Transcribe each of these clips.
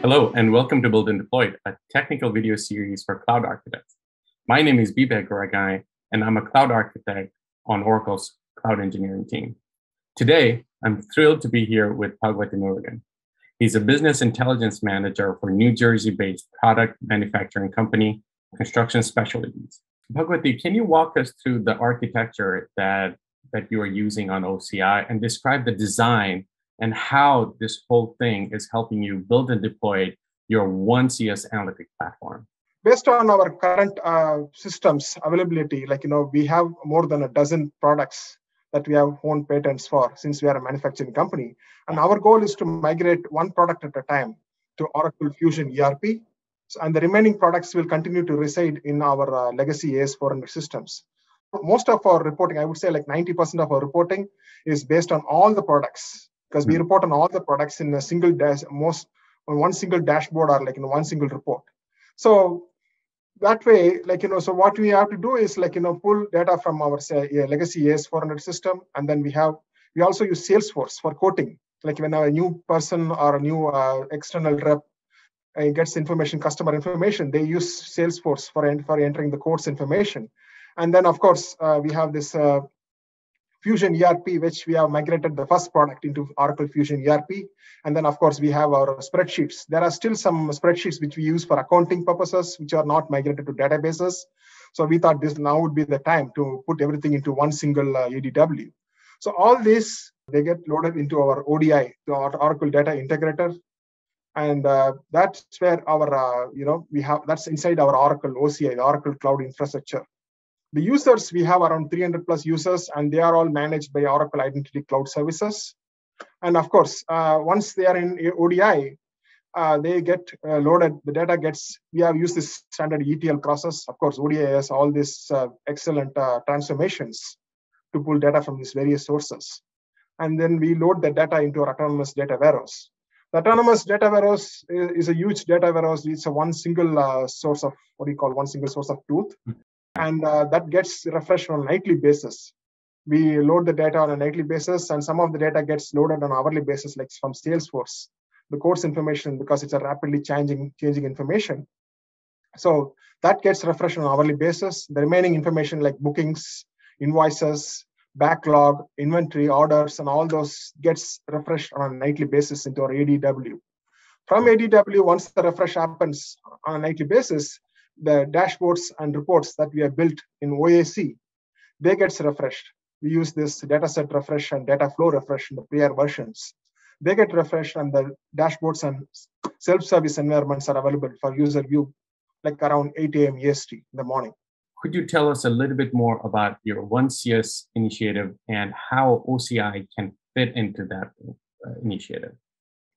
Hello, and welcome to Built and Deployed, a technical video series for cloud architects. My name is Bibek Goragai, and I'm a cloud architect on Oracle's cloud engineering team. Today, I'm thrilled to be here with Bhagwati Murugan. He's a business intelligence manager for New Jersey-based product manufacturing company, Construction Specialties. Bhagwati, can you walk us through the architecture that, that you are using on OCI and describe the design and how this whole thing is helping you build and deploy your one CS analytic platform. Based on our current uh, systems availability, like you know, we have more than a dozen products that we have own patents for since we are a manufacturing company. And our goal is to migrate one product at a time to Oracle Fusion ERP. So, and the remaining products will continue to reside in our uh, legacy AS400 systems. Most of our reporting, I would say like 90% of our reporting is based on all the products because we hmm. report on all the products in a single dash, most on one single dashboard or like in one single report. So that way, like you know, so what we have to do is like you know pull data from our say, yeah, legacy AS400 system, and then we have we also use Salesforce for quoting. Like when a new person or a new uh, external rep uh, gets information, customer information, they use Salesforce for for entering the quotes information. And then of course uh, we have this uh, Fusion ERP, which we have migrated the first product into Oracle Fusion ERP. And then, of course, we have our spreadsheets. There are still some spreadsheets which we use for accounting purposes, which are not migrated to databases. So we thought this now would be the time to put everything into one single uh, ADW. So all this, they get loaded into our ODI, our Oracle Data Integrator. And uh, that's where our, uh, you know, we have, that's inside our Oracle OCI, the Oracle Cloud Infrastructure. The users, we have around 300 plus users, and they are all managed by Oracle Identity Cloud Services. And of course, uh, once they are in ODI, uh, they get uh, loaded, the data gets, we have used this standard ETL process. Of course, ODI has all these uh, excellent uh, transformations to pull data from these various sources. And then we load the data into our autonomous data warehouse. The autonomous data warehouse is, is a huge data warehouse. It's a one single uh, source of what do you call one single source of truth and uh, that gets refreshed on a nightly basis. We load the data on a nightly basis, and some of the data gets loaded on hourly basis, like from Salesforce. The course information, because it's a rapidly changing changing information. So that gets refreshed on hourly basis. The remaining information, like bookings, invoices, backlog, inventory, orders, and all those gets refreshed on a nightly basis into our ADW. From ADW, once the refresh happens on a nightly basis, the dashboards and reports that we have built in OAC, they gets refreshed. We use this dataset refresh and data flow refresh in the prior versions. They get refreshed and the dashboards and self-service environments are available for user view like around 8 a.m. EST in the morning. Could you tell us a little bit more about your One CS initiative and how OCI can fit into that uh, initiative?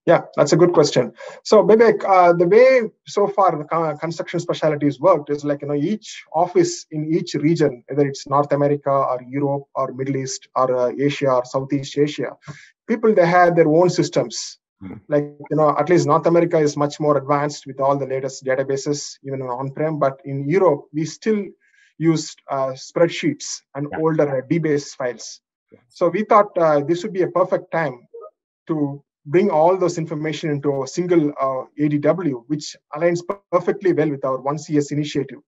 Yeah, that's a good question. So, Bibek, uh, the way so far the construction specialties worked is like you know each office in each region, whether it's North America or Europe or Middle East or uh, Asia or Southeast Asia, people they had their own systems. Mm-hmm. Like you know, at least North America is much more advanced with all the latest databases, even on-prem. But in Europe, we still use uh, spreadsheets and yeah. older uh, DBase files. So we thought uh, this would be a perfect time to bring all those information into a single uh, ADW, which aligns perfectly well with our One CS initiative,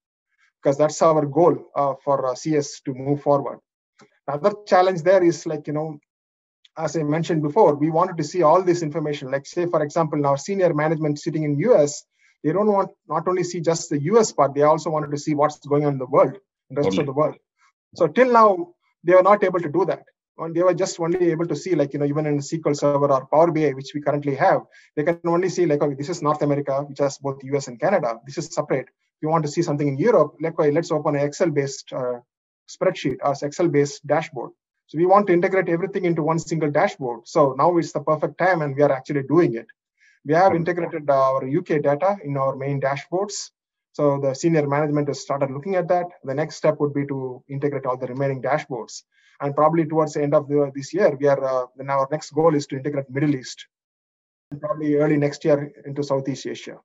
because that's our goal uh, for uh, CS to move forward. Another challenge there is like, you know, as I mentioned before, we wanted to see all this information. Like say, for example, now senior management sitting in US, they don't want not only see just the US part, they also wanted to see what's going on in the world, in the rest of the world. So till now, they are not able to do that and they were just only able to see like you know even in SQL Server or Power BI, which we currently have, they can only see like okay, this is North America, which has both US and Canada. This is separate. If you want to see something in Europe, like okay, let's open an Excel-based uh, spreadsheet or Excel-based dashboard. So we want to integrate everything into one single dashboard. So now is the perfect time, and we are actually doing it. We have integrated our UK data in our main dashboards. So the senior management has started looking at that. The next step would be to integrate all the remaining dashboards and probably towards the end of the, this year, we are uh, then our next goal is to integrate Middle East, and probably early next year into Southeast Asia.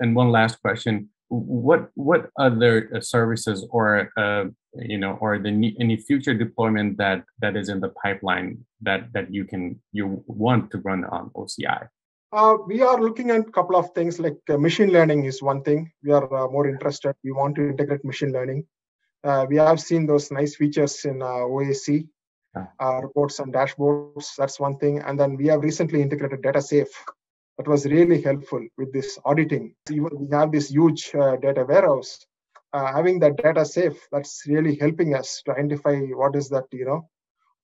And one last question: What what other uh, services or uh, you know or the any future deployment that that is in the pipeline that that you can you want to run on OCI? Uh, we are looking at a couple of things like uh, machine learning is one thing. We are uh, more interested. We want to integrate machine learning. Uh, we have seen those nice features in uh, OAC uh, reports and dashboards. That's one thing. And then we have recently integrated data safe. That was really helpful with this auditing. Even we have this huge data warehouse. having that data safe, that's really helping us to identify what is that, you know,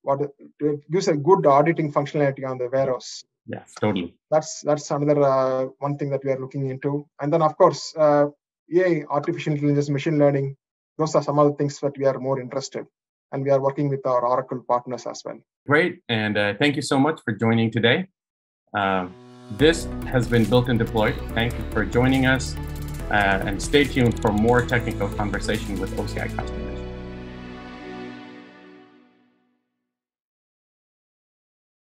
what it gives a good auditing functionality on the warehouse yes totally. That's that's another uh, one thing that we are looking into. And then of course uh, ai artificial intelligence machine learning those are some of the things that we are more interested and we are working with our oracle partners as well. Great. And uh, thank you so much for joining today. Uh, this has been built and deployed. Thank you for joining us uh, and stay tuned for more technical conversation with oci customers